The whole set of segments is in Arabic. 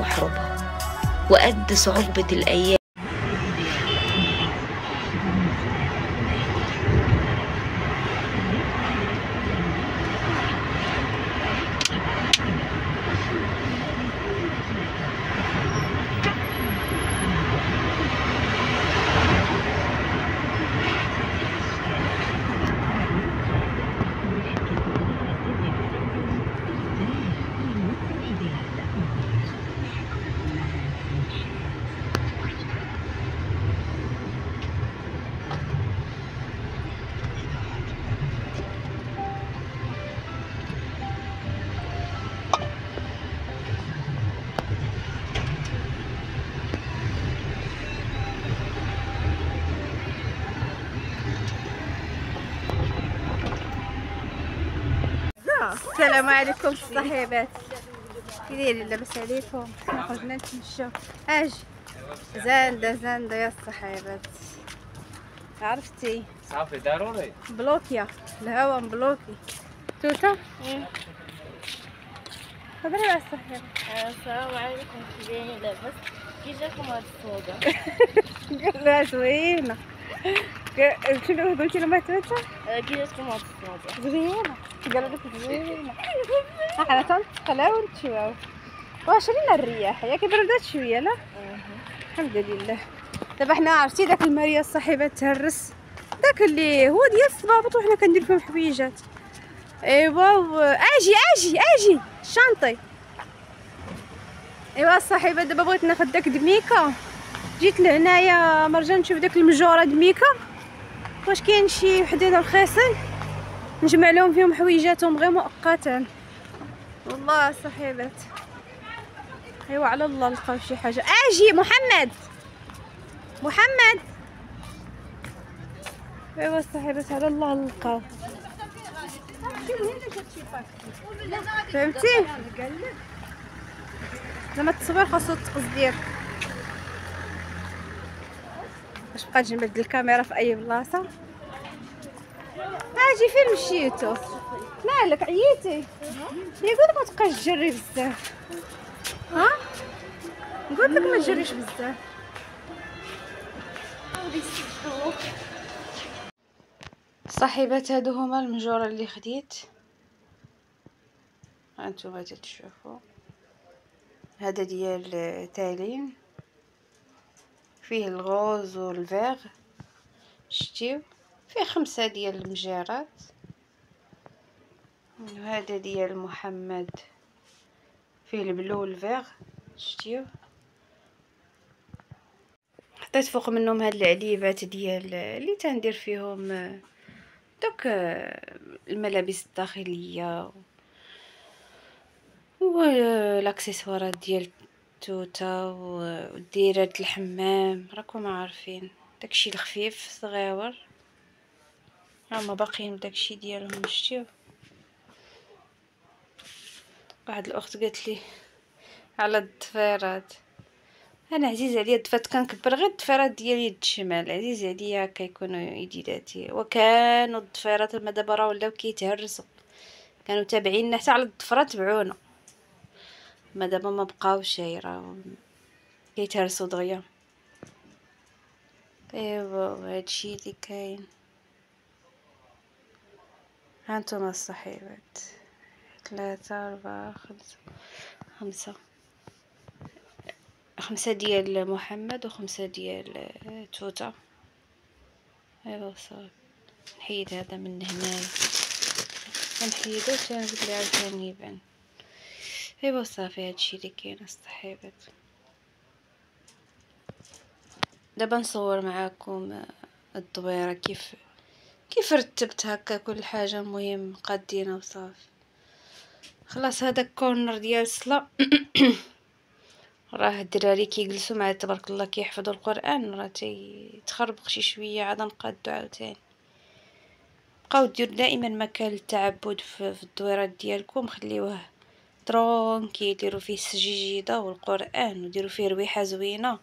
وحروبها وقد صعوبة الأيام السلام عليكم الصحيبات. كي دايرين لاباس عليكم؟ حنا خرجنا نتمشاو أجي زانده زانده يا الصحيبات. عرفتي؟ صافي ضروري. بلوكيا الهوا مبلوكي. توتا هضري على الصحيبات السلام عليكم كي دايرين لاباس. كي جاكم هاد الصودا؟ لا زوينة. ك- شنو قلتي لما توتا كي جاكم هاد الصودا زوينه قالوا لك زوينه إحنا تنتقلاو ونتشواو واش لينا الرياح ياك بردات شوية لا الحمد لله دابا حنا عرفتي داك الماريا الصاحبه تهرس داك اللي هو ديال الصبابط وحنا كندير فيهم حويجات ايوا. أجي أجي أجي الشانطي ايوا الصاحبه دابا بغيت ناخد داك دميكا جيت لهنايا مرجان نشوف داك المجوره دميكا واش كاين شي وحدين رخيصين نجمع لهم فيهم حويجاتهم غير مؤقتا. والله صاحبات أيوا على الله نلقاو شي حاجة. أجي محمد! محمد! أيوا صاحبات على الله نلقاو فهمتي؟ زعما التصوير خاصو التقصدير باش بقى نجبد الكاميرا في أي بلاصة. أجي فين مشيتو؟ مالك عييتي؟ يقول لك ما تبقاش تجري بزاف. ها؟ قلت لك ما تجريش بزاف. صاحبات هادو هما المجورة اللي خديت. هانتوما تشوفوا هذا ديال تالين فيه الغوز والفيغ. شتيو؟ فيه خمسة ديال المجيرات وهذا ديال محمد. فيه البلو والفيغ. شتيو؟ حطيت فوق منهم هاد العليبات ديال اللي تندير فيهم دوك الملابس الداخلية والاكسسوارات ديال التوته وديرات الحمام راكم عارفين. داكشي الخفيف صغيور. هما باقيين بداكشي ديالهم شتيو. واحد الأخت قالت لي على الضفيرات أنا عزيز عليا الضفات كنكبر غير الضفيرات ديال يد الشمال. عزيز عليا كيكونوا يديداتي وكانوا الضفيرات ما دابا راه ولاو كيتهرسوا. كانوا تابعيننا حتى على الضفره تبعونا ما دابا ما بقاوش راه كيتهرسوا دغيا. إيوا هادشي اللي كاين. هانتوما الصحيبات ثلاثة أربعة خمسة. خمسة. خمسة ديال محمد وخمسة ديال توتا. إيوا صافي. نحيد هذا من هنايا. تنزيد ليه عاوتاني يبان. ايوا صافي هادشي اللي كاين الصحيبات دابا نصور معاكم الدويرة. كيف كيف رتبت هكا كل حاجة المهم قادينها وصافي؟ خلاص هذا الكورنر ديال الصلاه راه الدراري كيجلسوا مع تبارك الله كيحفظوا القرآن. راه تيتخربق شي شوية عاد نقادو عاوتاني. بقاو ديروا دائما مكان التعبد في الدويرات ديالكم خليوه ترونكي ديروا فيه السجيجيدة والقرآن وديروا فيه رويحه زوينة.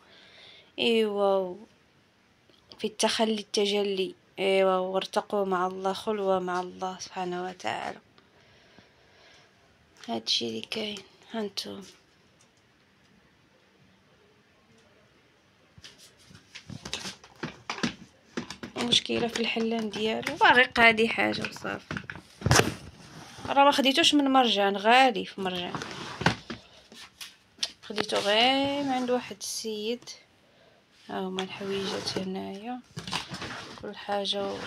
إيوا في التخلي التجلي. إيوا وارتقوا مع الله خلوة مع الله سبحانه وتعالى. هادشي اللي كاين. هانتوما مشكلة في الحلان ديالو؟ باغي قادي حاجة وصافي راه ما خديتوش من مرجان غالي في مرجان. خديتو غير من عند واحد السيد. ها هما الحويجات هنايا. كل حاجة و...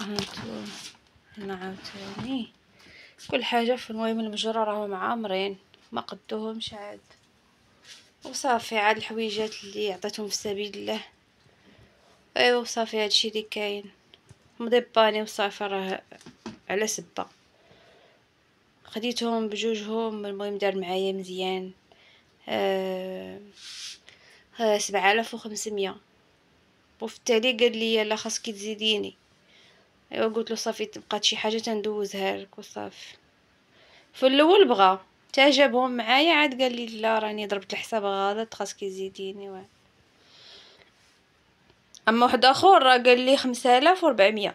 هانتو هنا عاوتاني. كل حاجة في المهم المجرة راهم عامرين. ما قدوهمش عاد. وصافي عاد الحويجات اللي عطيتهم في سبيل الله. أيوا وصافي هادشي اللي كاين. مضيباني وصافي راه على سبة. خديتهم بجوجهم المهم دار معايا مزيان. آه سبعة آلاف وخمسمية. وفي التالي قال لي لا خاصك تزيديني. أيوا قلت له صافي تبقات شي حاجة تندوزها لك وصافي. في الأول بغى تعجبهم معايا عاد قال لي لا راني ضربت الحساب غلط خاصك تزيديني. أما واحد آخر قال لي خمسة آلاف وربعمية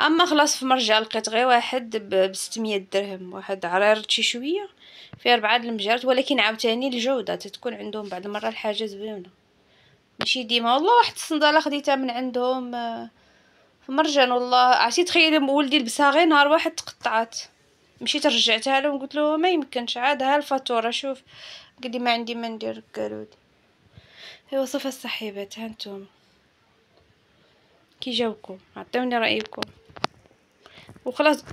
أما خلاص في مرجع لقيت غير واحد ب 600 درهم واحد عرير شي شوية فيه أربعة المجرات ولكن عاوتاني الجودة تتكون عندهم بعض المرات الحاجة زوينة. ماشي ديما والله واحد الصندالة خديتها من عندهم آه، في مرجان والله عرفتي تخيلي ولدي لبسها غير نهار واحد تقطعت. مشيت رجعتها له وقلت له ما يمكنش عاد ها الفاتورة شوف. لي ما عندي ما ندير قالوا لي. ايوا صافي الصحيبات ها نتوما كي جاوكم عطيوني رأيكم. وخلاص.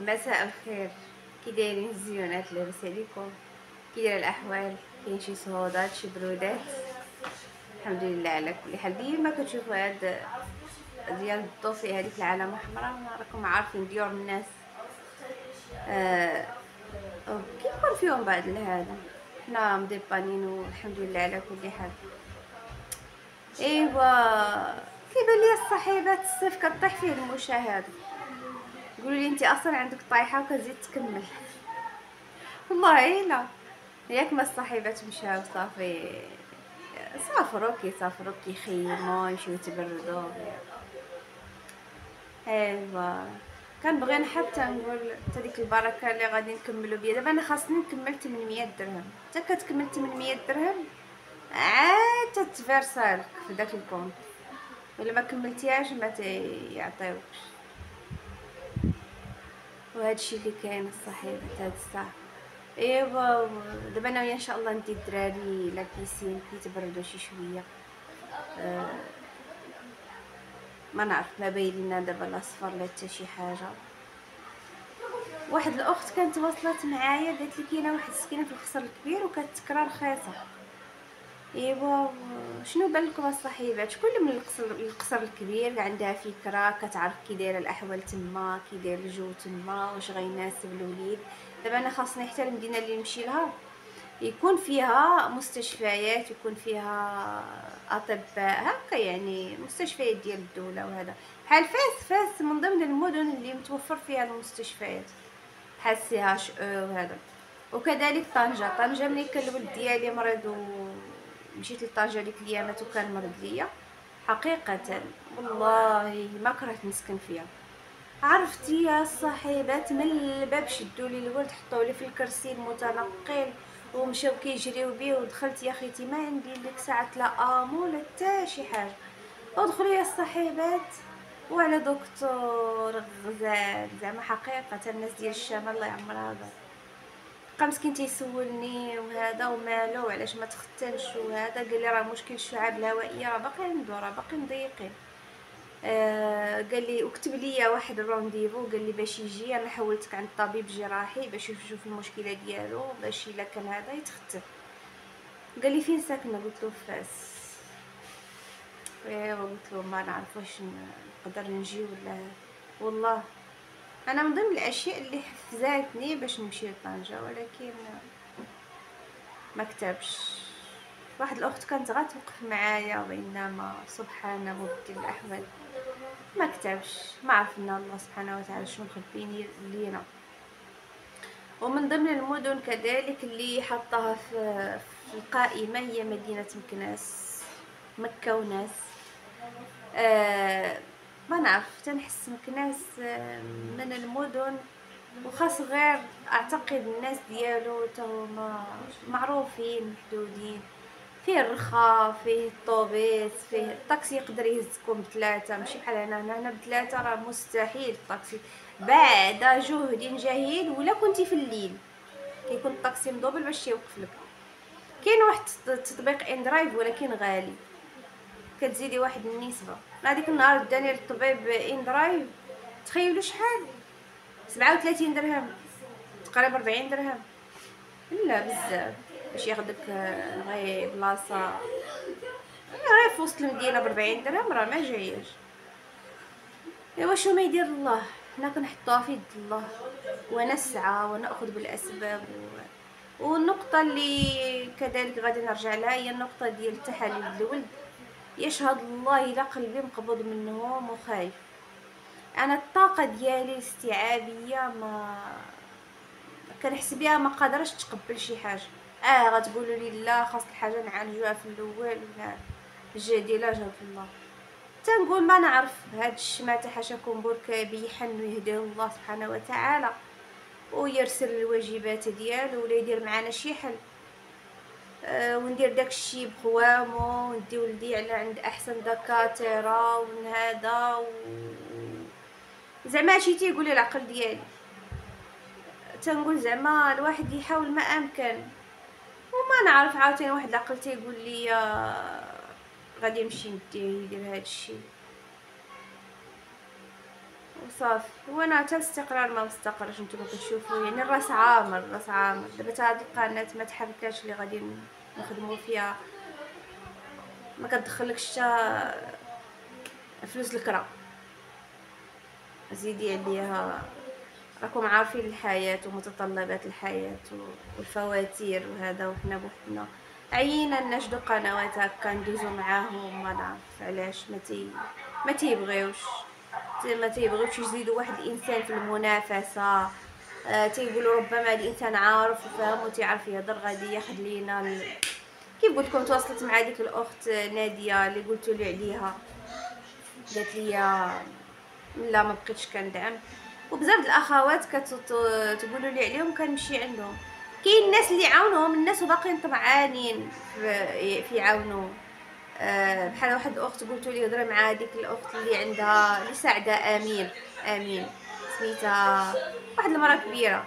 مساء الخير. كي دايرين الزيونات لاباس عليكم؟ كي داير الأحوال؟ كاين شي صهودات شي برودات؟ الحمد لله على كل حال. ديما كتشوفوا هاد ديال الضوفي هذيك العلامه حمراء راكم عارفين ديور الناس. آه كيكون فيهم بعض هذا حنا مديبانين والحمد لله على كل حال. إيوا كيبان لي الصحيبات الصيف كطيح فيه المشاهده قولوا لي انت أصلا عندك طايحة وكتزيد تكمل. والله لا ياك ما الصحيبات مشاو صافي سافروا كيسافروا كيخيموا يمشيو يتبردوا. إيوا كنبغي حتى نقول حتى ديك البركة اللي غادي نكملوا بها دابا أنا خاصني نكمل 800 درهم. حتى كتكمل 800 درهم؟ عاد تتفرسالك في داك الكونت ولا ما كملتيهاش ما يعطيوكش. وهذا الشيء اللي كاين الصحيح هاد الساعة. إيوا دابا أنا إن شاء الله ندي الدراري لا بيسين يتبردوا شي شوية. أه ما نعرف ما باين لنا دابا لا صفر لا حتى شي حاجة. واحد الأخت كانت وصلت معايا قالت لي كاينة واحد السكينة في الخصر الكبير وكتكرر رخيصه إيوا شنو بان لكم الصحيبات كل من القصر القصر الكبير عندها فكرة كتعرف كي دايرة الأحوال تما كي داير الجو تما واش غيناسب الوليد. دابا أنا خاصني حتى المدينة اللي نمشي لها يكون فيها مستشفيات يكون فيها أطباء هكا يعني مستشفيات ديال الدولة وهذا. بحال فاس فاس من ضمن المدن اللي متوفر فيها المستشفيات. بحال CHU وهذا. وكذلك طنجة. طنجة ملي كان الولد ديالي مريض مشيت لطنجه ديك الايامات وكان مرض ليا. حقيقة والله ما كرهت نسكن فيها. عرفتي يا صاحبات من الباب شدوا لي الولد حطوا لي في الكرسي المتنقل ومشاو كيجريو بيه ودخلت يا خيتي ما عندي ديك ساعة لا آمو لا حتى شي حاجة. ودخلوا يا صاحبات. وعلى دكتور غزال زعما حقيقة الناس ديال الشام الله يعمرها. دار بقى مسكين تيسولني وهذا ومالو علاش ما تختنش وهذا؟ قال لي راه مشكل الشعاب الهوائيه راه باقي عنده راه باقي مضيقين آه قال لي وكتب لي واحد ال rendez-vous قال لي باش يجي أنا حولتك عند طبيب جراحي باش يشوف المشكلة ديالو باش إلا كان هذا يتختف قال لي فين ساكنة؟ قلت له فاس. ايوا قلت له ما نعرف واش نقدر نجي ولا والله. أنا من ضمن الأشياء اللي حفزاتني باش نمشي لطنجة ولكن ما كتبش. واحد الأخت كانت غتوقف معايا وانما سبحان مبدل الاحوال ما كتبش. ما عرفنا الله سبحانه وتعالى شنو مخبيني لينا. ومن ضمن المدن كذلك اللي حطها في القائمه هي مدينة مكناس مكة وناس. آه ما نعرف تنحس مكناس من المدن وخاص غير أعتقد الناس ديالو تهما معروفين محدودين. فيه الرخا فيه الطوبيس فيه الطاكسي يقدر يهزكم بثلاثة ماشي بحال هنا. هنا بثلاثة راه مستحيل الطاكسي. بعد جهد جهيد ولا كنتي في الليل. كيكون الطاكسي مدوبل باش يوقف لك. كاين واحد التطبيق inDrive ولكن غالي. كتزيدي واحد النسبة. هذيك النهار داني الطبيب inDrive تخيلوا شحال؟ سبعة وثلاثين درهم. تقريبا ربعين درهم. لا بزاف. باش ياخدك آه، غير بلاصة. غير في وسط المدينة بربعين درهم راه ما جايش. إيوا شو ما يدير الله؟ حنا كنحطوها في يد الله. ونسعى ونأخذ بالأسباب. و... والنقطة اللي كذلك غادي نرجع لها هي النقطة ديال التحاليل الولد. يشهد الله إلى قلبي مقبوض منهم وخايف أنا الطاقة ديالي الاستيعابية ما كنحس بها ما قادرش تقبل شي حاجة. آه غتقولوا لي لا خاص الحاجة نعالجوها في الأول ولا الجديلة جاب الله. تنقول ما نعرف هاد الشماتة حاشاكم برك بيحن ويهديه الله سبحانه وتعالى ويرسل الواجبات ديالو ولا يدير معنا شي حل. وندير داك الشي بقوامو وندي ولدي على عند أحسن دكاترة ونهذا و... زعما هادشي تيقول لي العقل ديالي. تنقول زعما الواحد يحاول ما أمكن. وما نعرف عاوتاني واحد العقل تيقول لي آه، غادي يمشي نديه يدير هاد الشيء وصافي. وأنا حتى الاستقرار ما مستقرش نتوما كتشوفوا يعني الراس عامر الراس عامر. دابا هاد القناة ما تحركاش اللي غادي نخدموا فيها. ما كتدخلكش حتى فلوس الكرا زيدي عليها راكم عارفين الحياة ومتطلبات الحياة والفواتير وهذا وحنا بوحدنا. عينا نشدو قنوات هكا ندوزو معاهم. ما نعرف علاش ما تي ما تيبغيوش. ما تيبغيوش يزيدوا واحد الإنسان في المنافسة. آه تيقولوا ربما الإنسان عارف وفاهم وتيعرف يهضر غادي ياخذ لينا. كيف قلت لكم تواصلت مع ديك الأخت نادية اللي قلت لي عليها؟ قالت لي لا ما بقيتش كندعم. وبزاف د الأخوات كتقولوا لي عليهم كنمشي عندهم. كاين الناس اللي عاونوهم الناس وباقيين طمعانين في, يعاونوا أه بحال واحد الأخت قلت لي هضري مع هذيك الأخت اللي عندها اللي ساعده آمين آمين. سميتها واحد المرأة كبيرة.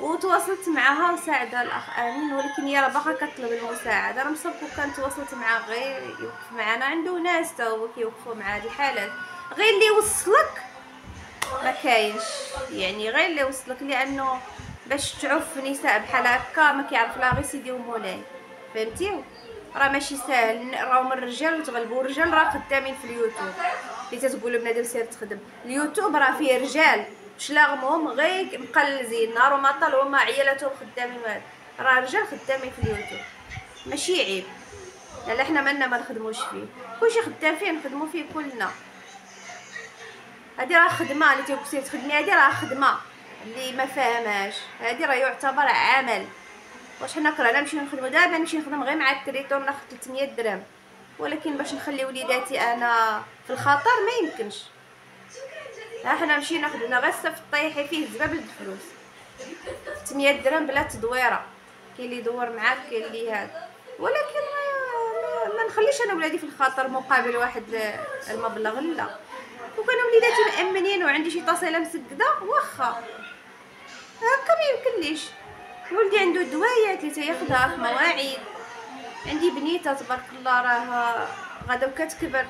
وتواصلت معها وساعدها الأخ آمين. ولكن هي راه باقا كطلب المساعدة. راه مصاب كان تواصلت معاه غير يوقف معنا عنده ناس تا هو كيوقفوا مع هذه الحالات غير اللي يوصلك ما كاينش. يعني غير اللي وصلك لأنه باش تعف نساء بحال هكا ما كيعرف لا غير سيدي ومولاي. فهمتي؟ راه ماشي ساهل. راهم الرجال وتغلبوا الرجال راه خدامين في اليوتيوب. اللي تتقول بنادم سير تخدم. اليوتيوب راه فيه رجال. شلاغمهم غير مقلزين. نهار وما طل وما عيالاتهم خدامين. راه رجال خدامين في اليوتيوب. ماشي عيب. لا حنا مالنا ما نخدموش فيه. كلشي خدام فيه نخدمو فيه كلنا. هادي راه خدمة اللي تيقول تخدمي هادي راه خدمة اللي ما فاهماش هادي راه يعتبر عمل. واش حنا كرهنا نمشي نخدمو. دابا نمشي نخدم غير مع ال traiteur ناخذ 300 درهم. ولكن باش نخلي وليداتي أنا في الخطر ما يمكنش. ها حنا مشينا خدمنا غير الصف طيحي فيه الزباب الفلوس 300 درهم بلا تدويرة. كاين اللي يدور معاك كاين اللي هذا ولكن ما, نخليش أنا ولادي في الخطر مقابل واحد المبلغ لا. وكانوا وليداتي مأمنين وعندي شي طاسيله مسكده واخا. هكا ما يمكنليش. ولدي عنده دوايات اللي تياخدها في مواعيد. عندي بنيتة تبارك الله راه غادا وكتكبر.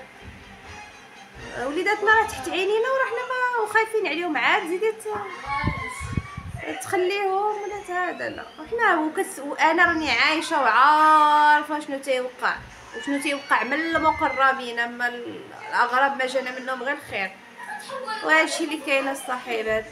وليداتنا راه تحت عينينا ورحنا ما وخايفين عليهم عاد زيدت تخليهم ولا هذا لا. حنا وكس وأنا راني عايشة وعارفة شنو تيوقع. وشنو تيوقع من المقربين أما الاغراب ما جانا منهم غير الخير وهادشي اللي كاين الصاحبات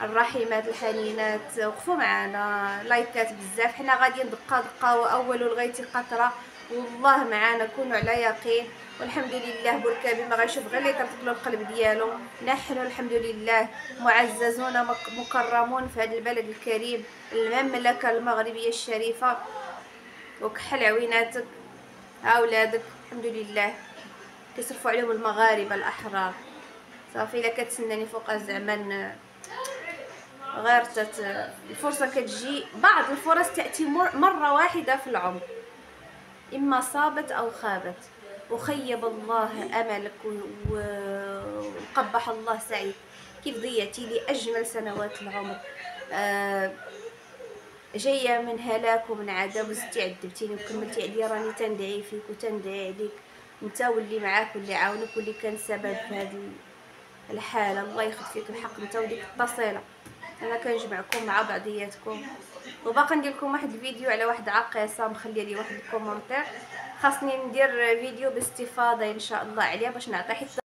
الرحيمات الحنينات وقفوا معنا لايكات بزاف. حنا غاديين دقة دقة وأول لغايتي قطرة. والله معانا كونوا على يقين. والحمد لله بركابي ما غيشوف غير اللي له القلب ديالو. نحن الحمد لله معززون مكرمون في هذا البلد الكريم المملكة المغربية الشريفة. وكحل عويناتك أولادك. الحمد لله. كيصرفوا عليهم المغاربة الأحرار. صافي إلا كتسناني فوق زعما غير تت... الفرصة كتجي. بعض الفرص تأتي مرة واحدة في العمر. إما صابت أو خابت. وخيب الله أملك وقبح الله سعيك كيف ضيعتي لي أجمل سنوات العمر؟ آه جاية من هلاك ومن عذاب وزدتي عذبتيني وكملتي عليا. راني تندعي فيك وتندعي عليك. أنت واللي معاك واللي عاونك واللي كان سبب في هذه الحالة. الله ياخذ فيك الحق. أنت وديك التصيله أنا كنجمعكم مع بعضياتكم. وباقا ندير لكم واحد الفيديو على واحد عقيصة مخلية لي واحد الكومونتير خاصني ندير فيديو باستفاضة إن شاء الله عليها باش نعطي حتى